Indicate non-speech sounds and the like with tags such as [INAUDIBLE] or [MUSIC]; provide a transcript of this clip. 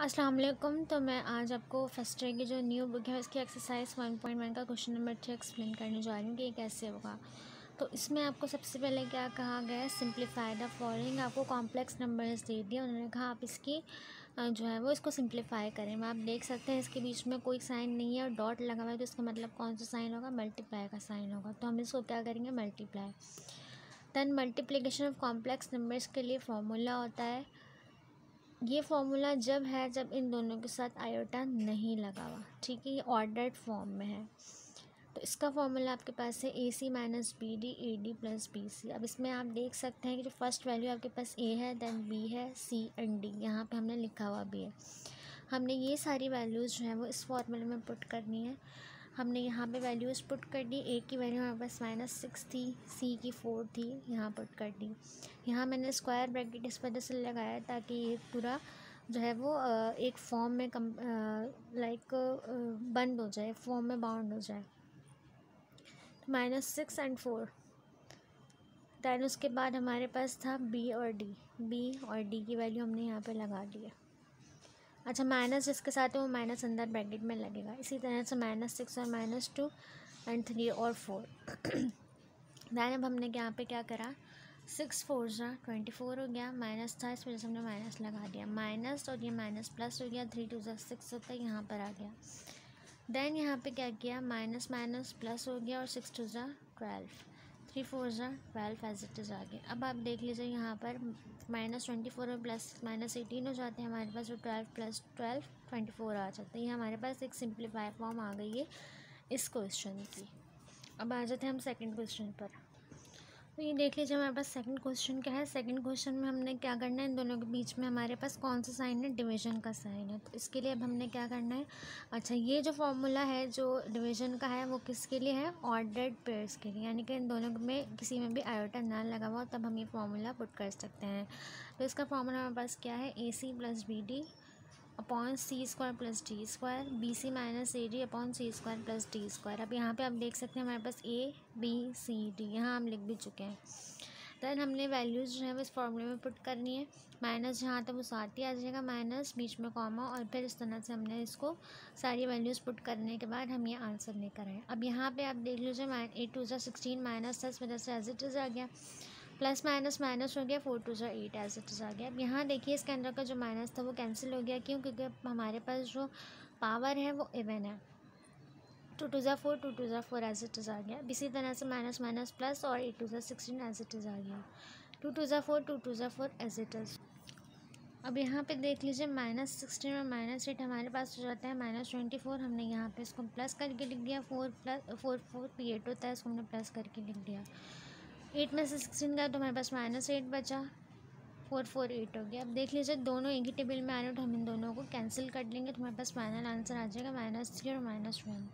अस्सलाम वालेकुम तो मैं आज आपको फ़र्स्ट ईयर की जो न्यू बुक है, उसकी एक्सरसाइज वन पॉइंट वन का क्वेश्चन नंबर थ्री एक्सप्लेन करने जा रही हूँ कि ये कैसे होगा। तो इसमें आपको सबसे पहले क्या कहा गया है? सिंप्लीफाई द फॉलोइंग आपको कॉम्प्लेक्स नंबर्स दे दिए। उन्होंने कहा आप इसकी जो है वो इसको सिंप्लीफाई करें। आप देख सकते हैं इसके बीच में कोई साइन नहीं है और डॉट लगा हुआ है तो इसका मतलब कौन सा साइन होगा? मल्टीप्लाई का साइन होगा। तो हम इसको क्या करेंगे? Multiply then multiplication of complex numbers के लिए फॉर्मूला होता है। ये फॉर्मूला जब है, जब इन दोनों के साथ आयोटा नहीं लगा हुआ। ठीक है, ये ऑर्डर्ड फॉर्म में है। तो इसका फॉर्मूला आपके पास है A C minus B D A D plus B C अब इसमें आप देख सकते हैं कि जो फ़र्स्ट वैल्यू आपके पास ए है देन बी है सी एंड डी यहाँ पे हमने लिखा हुआ भी है। हमने ये सारी वैल्यूज़ जो हैं, वो इस फॉर्मूले में पुट करनी है। हमने यहाँ पे वैल्यूज़ पुट कर दी। ए की वैल्यू हमारे पास माइनस सिक्स थी सी की फोर थी, यहाँ पुट कर दी। यहाँ मैंने स्क्वायर ब्रैकेट इस वजह से लगाया ताकि ये पूरा जो है वो एक फॉर्म में कम लाइक बंद हो जाए फॉर्म में बाउंड हो जाए। Minus six and four then उसके बाद हमारे पास था बी और डी बी और डी की वैल्यू हमने यहाँ पे लगा दी है। अच्छा माइनस जिसके साथ है वो माइनस अंदर ब्रैकेट में लगेगा। इसी तरह से माइनस सिक्स और माइनस टू एंड थ्री और फोर दैन [CLEARS THROAT] अब हमने यहाँ पे क्या करा? Six four za twenty four हो गया माइनस था, इस वजह से हमने माइनस लगा दिया। माइनस और ये माइनस प्लस हो गया थ्री टू ज़ा सिक्स होता है, यहाँ पर आ गया। देन यहाँ पे क्या किया? माइनस माइनस प्लस हो गया और six two za twelve three four za twelve as it is आ अब आप देख लीजिए यहाँ पर माइनस ट्वेंटी फोर और प्लस माइनस एटीन हो जाते हैं। हमारे पास वो twelve plus twelve twenty four आ जाते हैं। ये हमारे पास एक सिंप्लीफाई फॉर्म आ गई है इस क्वेश्चन की। अब आ जाते हैं हम सेकंड क्वेश्चन पर। तो ये देख लीजिए हमारे पास सेकंड क्वेश्चन क्या है? सेकंड क्वेश्चन में हमने क्या करना है? इन दोनों के बीच में हमारे पास कौन सा साइन है? डिवीज़न का साइन है। तो इसके लिए अब हमने क्या करना है? अच्छा ये जो फॉर्मूला है, जो डिवीज़न का है, वो किसके लिए है? ऑर्डर्ड पेयर्स के लिए। यानी कि इन दोनों में किसी में भी आयोटा ना लगा हुआ तब हम ये फार्मूला पुट कर सकते हैं। तो इसका फॉर्मूला हमारे पास क्या है? A C plus B D upon C square plus D square, B C minus A D upon C square plus D square. अब यहाँ पे आप देख सकते हैं हमारे पास ए, बी, सी, डी, यहाँ हम लिख भी चुके हैं। दैन हमने वैल्यूज़ जो है वो इस फॉर्मूले में पुट करनी है। माइनस जहाँ तक वो साथ ही आ जाएगा, माइनस बीच में कॉमा और फिर इस तरह से हमने इसको सारी वैल्यूज़ पुट करने के बाद हम ये आंसर लेकर आए अब यहाँ पे आप देख लीजिए A two za sixteen minus दस वजह से एज इट इज़ आ गया। प्लस माइनस माइनस हो गया, four two za eight as it is आ गया। अब यहाँ देखिए इसके अंदर का जो माइनस था वो कैंसिल हो गया, क्यों? क्योंकि हमारे पास जो पावर है वो इवन है। टू टू ज़ा फोर, टू टू ज़ा फोर एज इट इज़ आ गया। इसी तरह से माइनस माइनस प्लस और एट टू ज़ा सिक्सटीन एज इट इज़ आ गया। टू टू ज़ा फोर, टू टू ज़ा फोर एज इट इज़। अब यहाँ पे देख लीजिए माइनस सिक्सटीन और माइनस एट हमारे पास हो जाता है, माइनस ट्वेंटी फोर हमने यहाँ पे इसको प्लस करके लिख दिया, four plus, four four P eight होता है, इसको हमने प्लस करके लिख दिया। एट में से सिक्सटीन गया तो हमारे पास माइनस एट बचा। फोर फोर एट हो गया। अब देख लीजिए, दोनों एक ही टेबल में आ रहे हो तो हम इन दोनों को कैंसिल कर लेंगे तो हमारे पास फाइनल आंसर आ जाएगा माइनस थ्री और माइनस वन